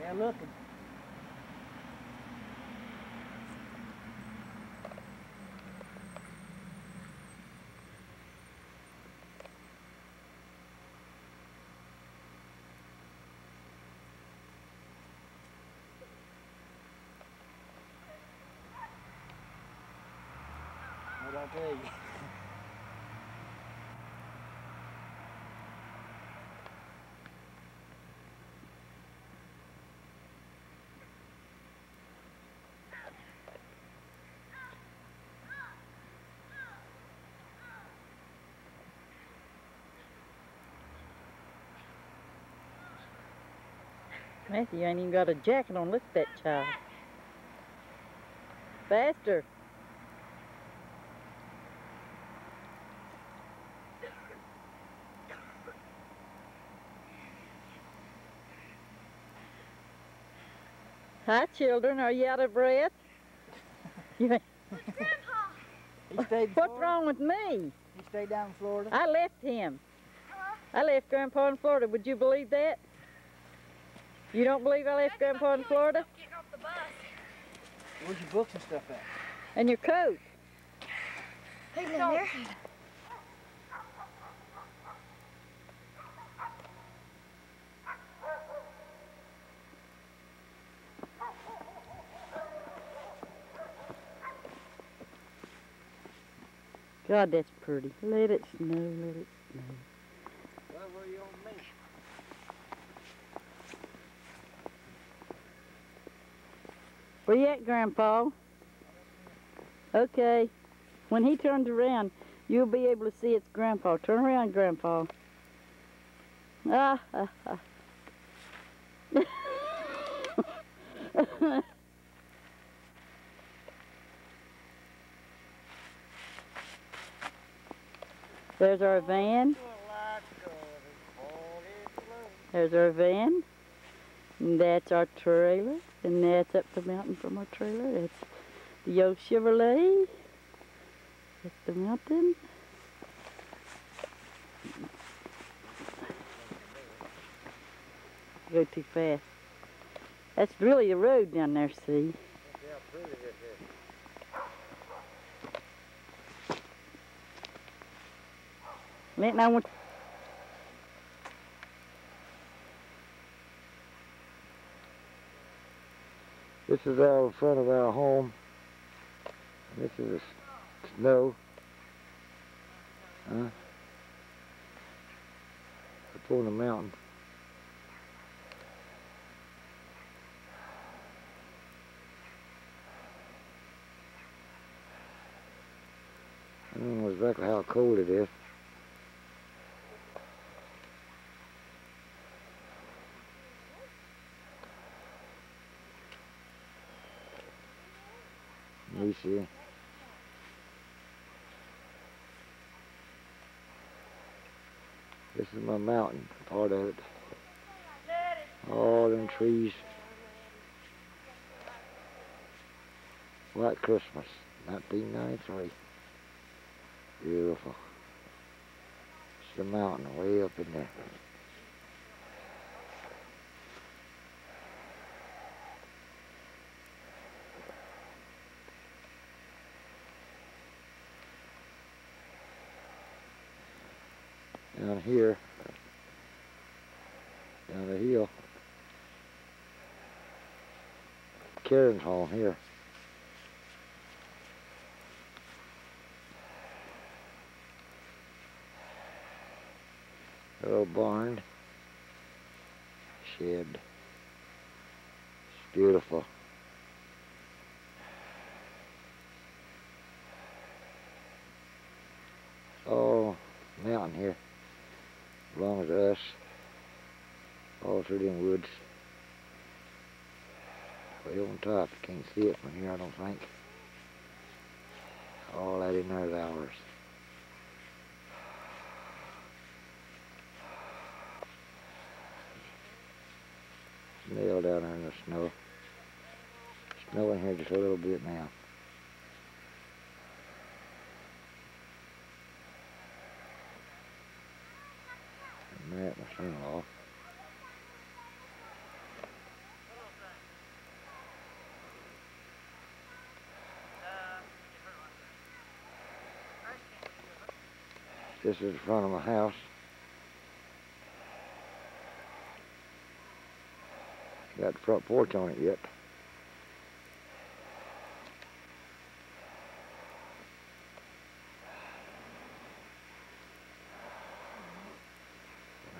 They're looking. What I tell you? Matthew ain't even got a jacket on. Look at that child. Faster. Hi, children. Are you out of breath? You ain't- He stayed What's wrong with me? He stayed down in Florida? I left him. I left Grandpa in Florida. Would you believe that? You don't believe I left Grandpa in Florida? Getting off the bus. Where's your books and stuff at? And your coat? He's in there. God, that's pretty. Let it snow, let it snow. Well, where you on me? Where you at, Grandpa? Okay. When he turns around, you'll be able to see it's Grandpa. Turn around, Grandpa. Ah, ah, ah. There's our van. There's our van. And that's our trailer. And that's up the mountain from our trailer. That's the old Chevrolet. That's the mountain. Go too fast. That's really the road down there, see? Linton, I want This is out in front of our home. This is snow. Huh? Up on the mountain. I don't know exactly how cold it is. Let me see. This is my mountain, part of it. All them trees. White Christmas, 1993. Beautiful. It's the mountain way up in there. Down here, down the hill. Karen's home here. Little barn, shed. It's beautiful. Oh, mountain here belongs to us. Through them woods. Way on top, can't see it from here, I don't think. All that in there is ours. Nail down there in the snow. Snowing here just a little bit now. This is the front of my house. Got the front porch on it yet.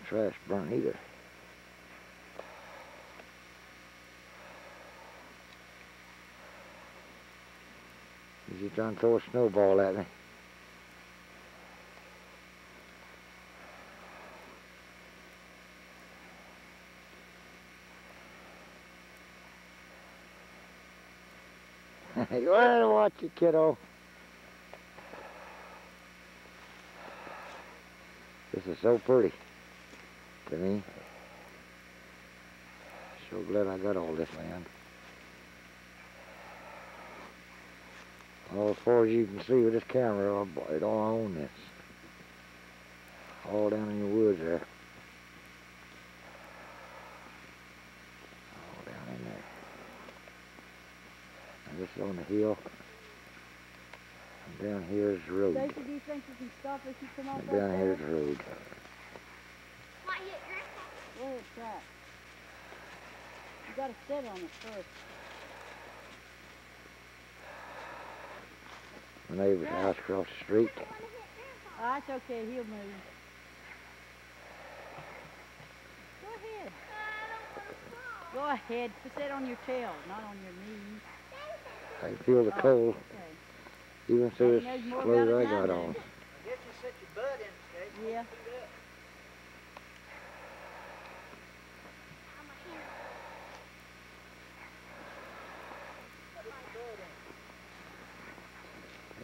Trash burnt either. Is he trying to throw a snowball at me? And watch it, kiddo. This is so pretty to me. So glad I got all this land. All as far as you can see with this camera, I don't own this. All down in the woods there. All down in there. And this is on the hill. And down here is the road. Stacy, do you think you can stop if you come off And down here is the road. Might hit Grandpa. Where it's at? You gotta sit on it first. My neighbor's house across the street. Ah, it's okay, he'll move. Go ahead. Go ahead. Put that on your tail, not on your knees. I can feel the cold even through this clothes I it than I got on. I guess you set your butt in, Stacy. Yeah.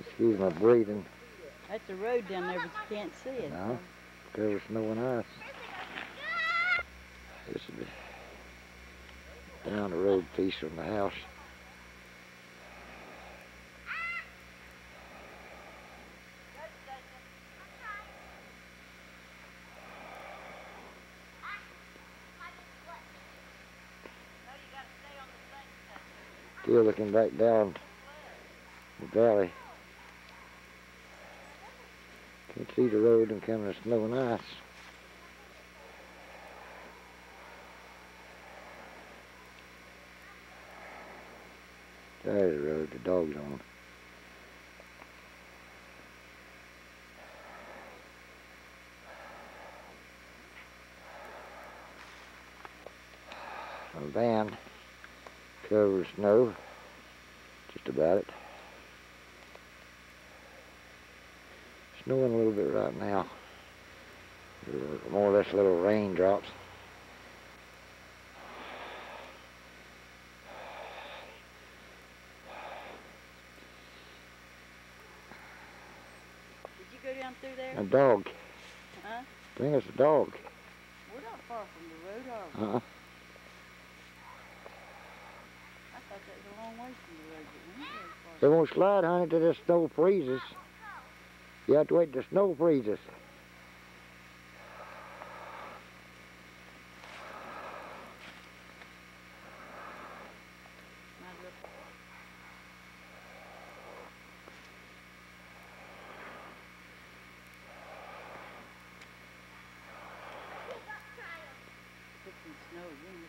Excuse my breathing. That's a road down there, but you can't see it. No. Covered snow and ice. This is down the road piece from the house. Still looking back down the valley. Can't see the road and coming of snow and ice. There's the road the dog's on. A van with snow, just about it. Snowing a little bit right now. More or less little raindrops. Did you go down through there? A dog. Huh? I think it's a dog. We're not far from the road, are we? Uh-uh. I thought that was a long way from the road, but we ain't very far. They won't slide, honey, till the snow freezes. You have to wait till the snow freezes. Again.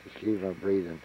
Excuse my breathing.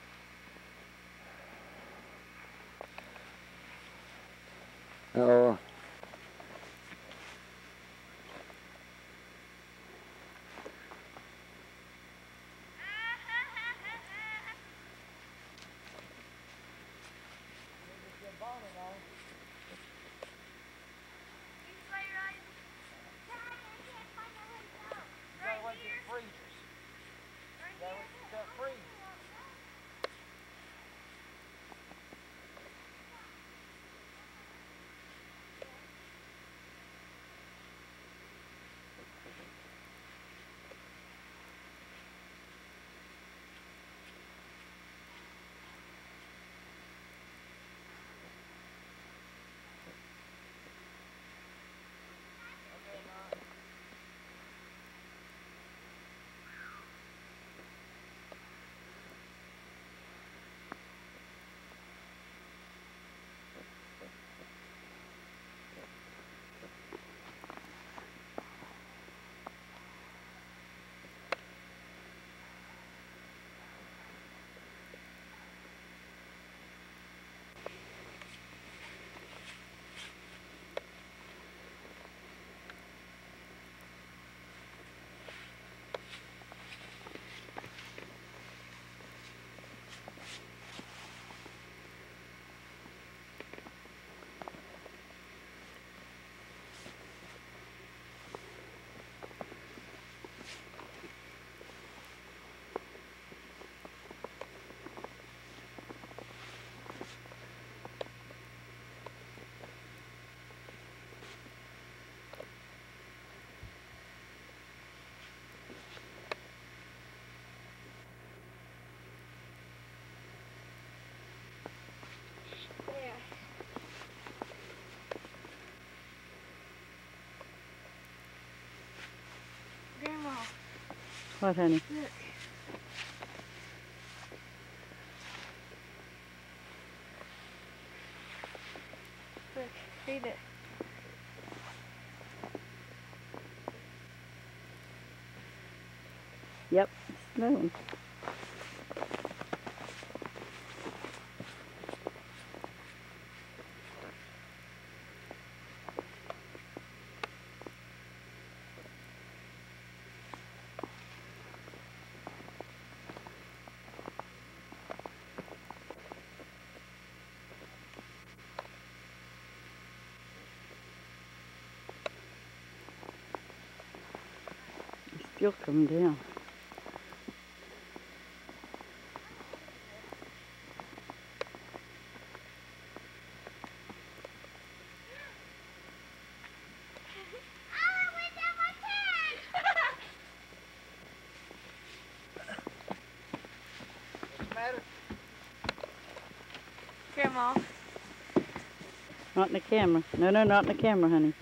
What, honey? Look. Look, read it. Yep, it's snowing. It's still coming down. Oh, it went down my What's the matter? Grandma. Not in the camera. No, no, not in the camera, honey.